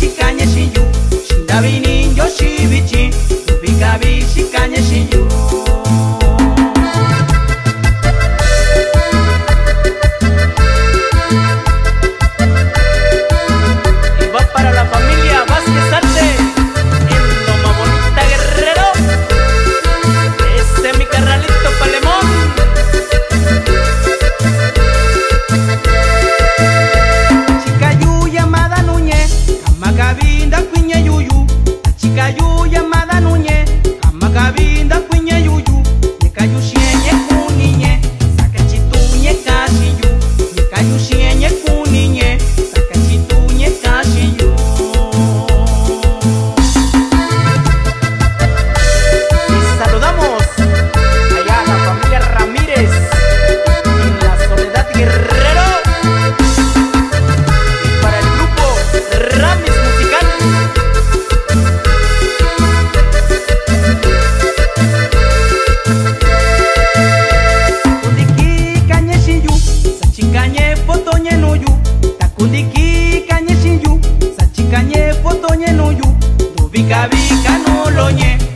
shikanye shiyu shindabini yo shibichi tupika bishi bica bica no lo ñe